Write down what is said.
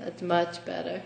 That's much better.